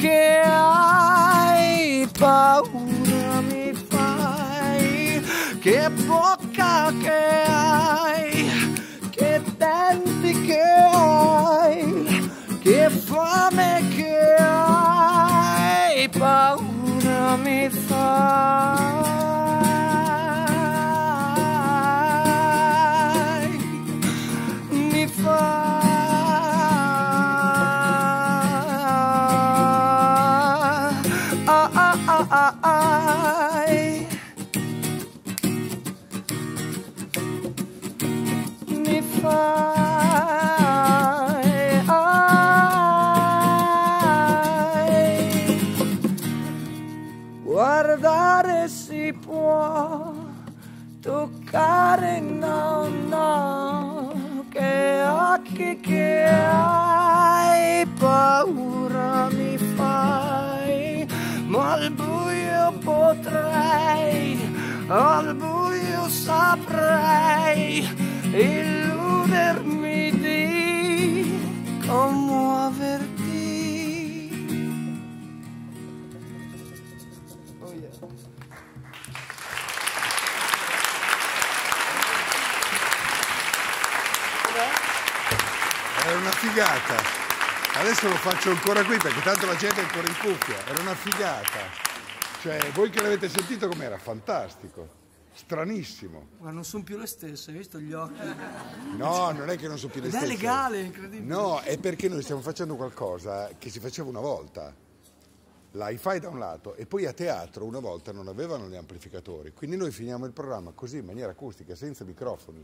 che hai, paura mi fai, che bocca che guardare si può toccare no no che occhi che hai paura mi fai ma al buio potrei al buio saprei Era una figata. Adesso lo faccio ancora qui perché tanto la gente è ancora in cuffia. Era una figata. Cioè, voi che l'avete sentito com'era? Fantastico. Stranissimo. Ma non sono più le stesse, hai visto gli occhi? No, non è che non so più le Ed è stesse. legale, è incredibile. No, è perché noi stiamo facendo qualcosa che si faceva una volta. L'hi-fi da un lato e poi a teatro una volta non avevano gli amplificatori, quindi noi finiamo il programma così in maniera acustica, senza microfoni.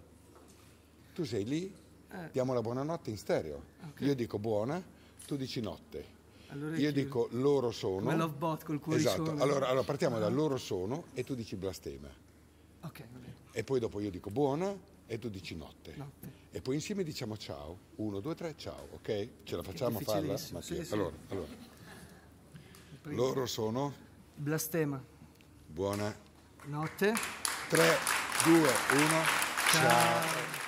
Tu sei lì, Eh. diamo la buonanotte in stereo. Io dico buona, tu dici notte. Allora Io chiudo. dico loro sono. Come Love Bot col cuoricione. Esatto, allora, allora partiamo da loro sono e tu dici blastema. Ok, va bene. E poi dopo io dico buona e tu dici notte. Notte. E poi insieme diciamo ciao. Uno, due, tre, ciao, ok? Ce la facciamo a farla? difficilissimo, sì, Mattia? sì. Allora, allora. Loro sono Blastema. buona. Notte. 3, 2, 1, ciao. Ciao.